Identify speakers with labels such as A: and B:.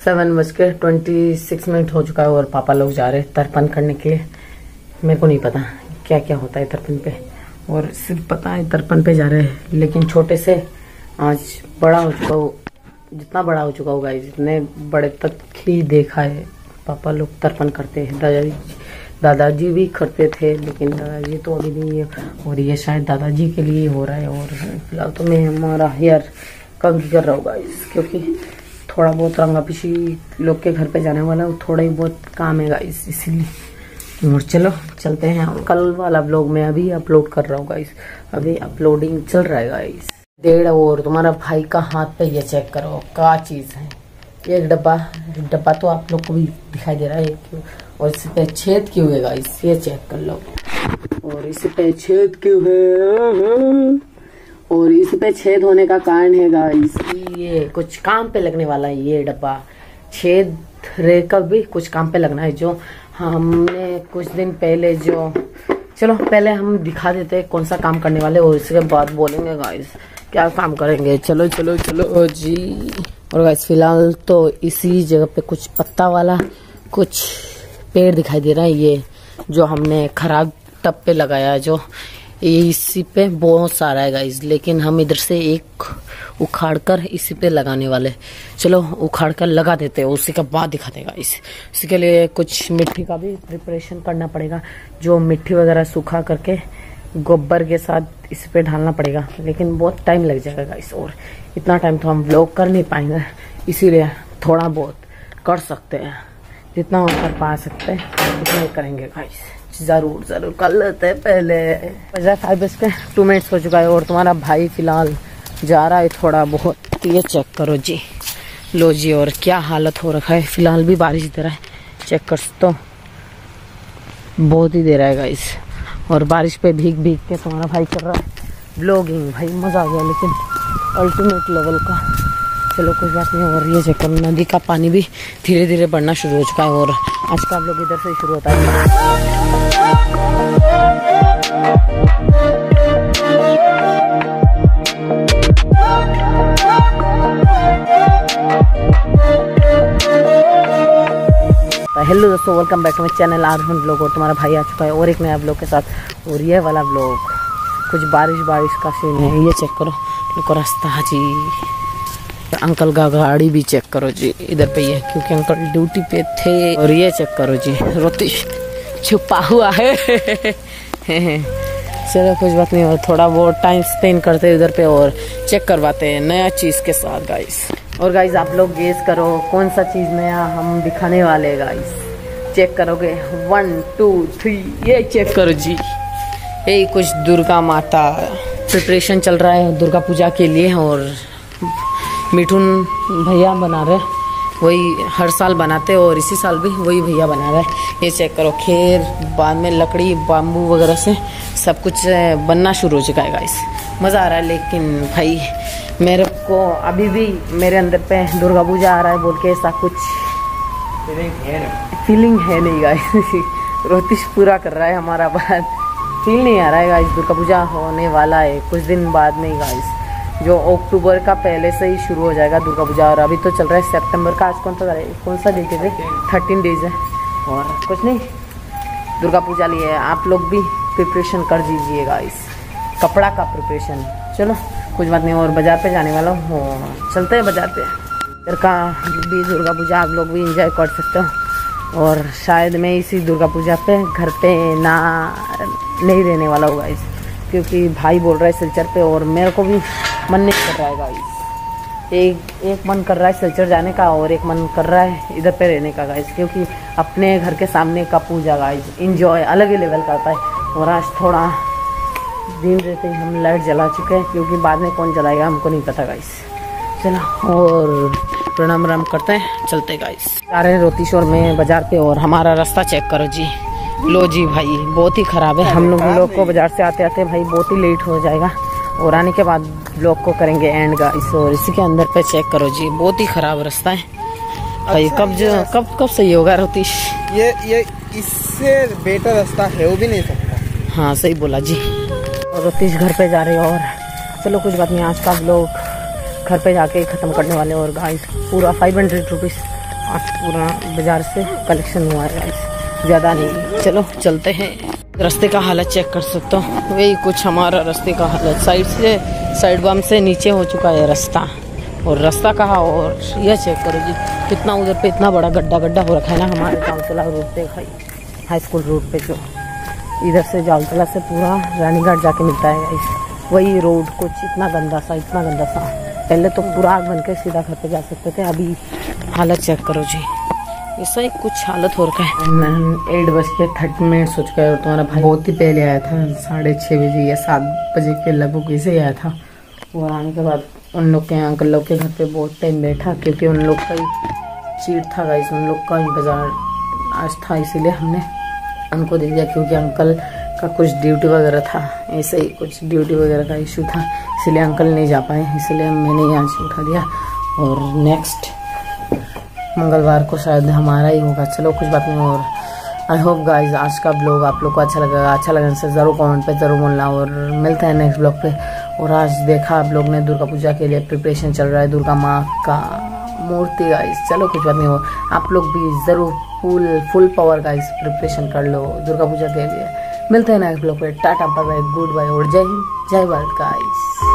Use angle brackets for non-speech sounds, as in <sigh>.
A: Seven बज के twenty six minute हो चुका है और पापा लोग जा रहे हैं तर्पण करने के लिए। मेरे को नहीं पता क्या क्या होता है तर्पण पे। और सिर्फ़ पता है तर्पण पे जा रहे हैं, लेकिन छोटे से आज बड़ा हो चुका हो, जितना बड़ा हो चुका होगा, जितने बड़े तक ही देखा है पापा लोग तर्पण करते हैं। दादाजी दादाजी भी करते थे, लेकिन दादाजी तो अभी नहीं है, और ये शायद दादाजी के लिए हो रहा है, और फ़िलहाल तो मैं हमारा हेयर कम कर रहा होगा क्योंकि थोड़ा बहुत रंगा पिशी लोग के घर पे जाने वाला है, थोड़ा ही बहुत काम है गाइस इसीलिए। और चलो, चलते हैं कल वाला ब्लॉग मैं। अभी अपलोड कर रहा हूँ गाइस अभी अपलोडिंग चल रहा है गाइस डेढ़ और, तुम्हारा भाई का हाथ पे ये चेक करो, क्या चीज़ है। एक डब्बा डब्बा तो आप लोग को भी दिखाई दे रहा है और इस पे छेद क्यों है गाइस ये चेक कर लो। और इस पे छेद क्यों है? और इस पे छेद होने का कारण है गाइस ये कुछ काम पे लगने वाला है, ये डब्बा। छेद रेकर भी कुछ काम पे लगना है, जो हमने कुछ दिन पहले जो, चलो, पहले हम दिखा देते हैं कौन सा काम करने वाले, और इसके बाद बोलेंगे गाइस क्या काम करेंगे। चलो चलो चलो जी। और गाइस फ़िलहाल तो इसी जगह पे कुछ पत्ता वाला कुछ पेड़ दिखाई दे रहा है, ये जो हमने खराब टब पे लगाया, जो इसी पे बहुत सारा है गाइस लेकिन हम इधर से एक उखाड़ कर इसी पे लगाने वाले चलो उखाड़ कर लगा देते हैं, उसी का बाद दिखा देगा इस इसके लिए कुछ मिट्टी का भी प्रिपरेशन करना पड़ेगा, जो मिट्टी वगैरह सूखा करके गोबर के साथ इस पे ढालना पड़ेगा। लेकिन बहुत टाइम लग जाएगा गाइस और इतना टाइम तो हम ब्लॉग कर नहीं पाएँगे। इसीलिए थोड़ा बहुत कर सकते हैं। जितना हम कर पा सकते हैं, उतना ही करेंगे गाइस ज़रूर ज़रूर। कर लेते हैं पहले। बजा फाइव बज के टू मिनट्स हो चुका है और तुम्हारा भाई फ़िलहाल जा रहा है थोड़ा बहुत। ये चेक करो जी। लो जी, और क्या हालत हो रखा है? फ़िलहाल भी बारिश दे रहा है। चेक कर तो बहुत ही दे रहा है गाइस और बारिश पे भीग भीग के तुम्हारा भाई कर रहा है। ब्लॉगिंग भाई, मज़ा आ गया, लेकिन अल्टीमेट लेवल का। चलो, कोई बात नहीं, और ये चेक करो नदी का पानी भी धीरे धीरे बढ़ना शुरू हो चुका है, और आज का आप लोग इधर से शुरू होता है। हेलो दोस्तों welcome back to my channel Aarhan blog और तुम्हारा भाई आ चुका है, और एक नया ब्लॉग के साथ। और ये वाला ब्लॉग कुछ बारिश बारिश का सीन है, ये चेक करो। रास्ता, जी। अंकल का गाड़ी भी चेक करो जी, इधर पे ये, क्योंकि अंकल ड्यूटी पे थे। और ये चेक करो जी रोतिश छुपा हुआ है। <laughs> चलो, कुछ बात नहीं थोड़ा बहुत टाइम स्पेंड करते हैं इधर पे और चेक करवाते हैं नया चीज़ के साथ गाइस और गाइस आप लोग गेस करो कौन सा चीज़ नया हम दिखाने वाले गाइस चेक करोगे? वन टू थ्री ये चेक करो जी। यही कुछ दुर्गा माता प्रिपरेशन चल रहा है, दुर्गा पूजा के लिए, और मिठुन भैया बना रहे वही हर साल बनाते और इसी साल भी वही भैया बना रहे ये चेक करो खेर बाद में लकड़ी बाम्बू वगैरह से सब कुछ बनना शुरू हो चुका है गाइस मज़ा आ रहा है लेकिन भाई मेरे को अभी भी मेरे अंदर पे दुर्गा पूजा आ रहा है बोल के ऐसा कुछ फीलिंग है नहीं। गाइस <laughs> रोतिश पूरा कर रहा है हमारा बात। फील नहीं आ रहा है गाइस दुर्गा पूजा होने वाला है कुछ दिन बाद में गाइस जो अक्टूबर का पहले से ही शुरू हो जाएगा दुर्गा पूजा, और अभी तो चल रहा है सितंबर का, आज कौन सा कौन सा डेट है? थर्टीन डेज़ है। और कुछ नहीं, दुर्गा पूजा लिए आप लोग भी प्रिपरेशन कर दीजिएगा इस कपड़ा का प्रिपरेशन चलो, कुछ बात नहीं, और बाज़ार पे जाने वाला हूँ। चलते हैं बाज़ार पे। इधर का भी दुर्गा पूजा, आप लोग भी इंजॉय कर सकते हो। और शायद मैं इसी दुर्गा पूजा पे घर पे ना, नहीं रहने वाला होगा इस क्योंकि भाई बोल रहा है सिलचर पे, और मेरे को भी मन नहीं कर रहा है गाइस एक एक मन कर रहा है सिलचर जाने का और एक मन कर रहा है इधर पे रहने का गाइस क्योंकि अपने घर के सामने का पूजा गाइस इंजॉय अलग ही लेवल का होता है. और आज थोड़ा दिन रहते ही हम लाइट जला चुके हैं क्योंकि बाद में कौन जलाएगा हमको नहीं पता गाइस चलो, और प्रणाम राम करते हैं. चलते गाइस जा रहे हैं रोतीश्वर में बाज़ार पे और हमारा रास्ता चेक करो जी. लो जी भाई, बहुत ही ख़राब है. हम लोग लोग को बाज़ार से आते आते भाई बहुत ही लेट हो जाएगा. और आने के बाद ब्लॉग को करेंगे एंड का इस और इसी के अंदर पे चेक करो जी बहुत ही खराब रास्ता है। भाई अच्छा, कब जो कब कब सही होगा रोतीश?
B: ये ये इससे बेटर रास्ता है वो भी नहीं सकता
A: हाँ सही बोला जी। और रोतीश घर पे जा रहे हैं और चलो कुछ बात नहीं आज का ब्लॉग घर पे जाके ख़त्म करने वाले और गाइस पूरा फाइव हंड्रेड रुपीज़ आज पूरा बाज़ार से कलेक्शन हुआ है गाइस ज़्यादा नहीं। चलो चलते हैं। रास्ते का हालत चेक कर सकते हो। वही कुछ हमारा रास्ते का हालत साइड से, साइड बम से नीचे हो चुका है रास्ता। और रास्ता कहा और यह चेक करो जी, कितना उधर पे इतना बड़ा गड्ढा गड्ढा हो रखा है ना हमारे जामतला रोड पे भाई हाई स्कूल रोड पे जो। इधर से जालतला से पूरा रानीघाट जाके मिलता है वही रोड कुछ इतना गंदा सा, इतना गंदा सा। पहले तो पूरा आग बन के सीधा घर पे जा सकते थे, अभी हालत चेक करो जी। ऐसा ही कुछ हालत हो रखा है। एट बज के थर्टी मिनट्स हो चुका है तुम्हारा भाई बहुत ही पहले आया था, साढ़े छः बजे या सात बजे के लगभग ऐसे ही आया था। वो आने के बाद उन लोग के अंकल लोग के घर पे बहुत टाइम बैठा, क्योंकि उन लोग का ही सीट था गाइस उन लोग का इंतज़ार आज था, इसीलिए हमने उनको दे दिया, क्योंकि अंकल का कुछ ड्यूटी वगैरह था, ऐसे ही कुछ ड्यूटी वगैरह का इशू था, इसलिए अंकल नहीं जा पाए, इसलिए मैंने यहाँ से उठा दिया। और नेक्स्ट मंगलवार को शायद हमारा ही होगा। चलो, कुछ बात नहीं और आई होप गाइज़ आज का ब्लॉग आप लोग को अच्छा लगेगा अच्छा लगने से ज़रूर कमेंट पे ज़रूर बोलना और मिलते हैं नेक्स्ट ब्लॉग पे। और आज देखा आप लोग ने दुर्गा पूजा के लिए प्रिपरेशन चल रहा है, दुर्गा माँ का मूर्ति गाइस चलो, कुछ बात नहीं हो आप लोग भी ज़रूर full full power guys preparation कर लो दुर्गा पूजा के लिए। मिलते हैं नेक्स्ट ब्लॉग पे। टाटा बाय गुड बाय और जय हिंद, जय भारत गाइस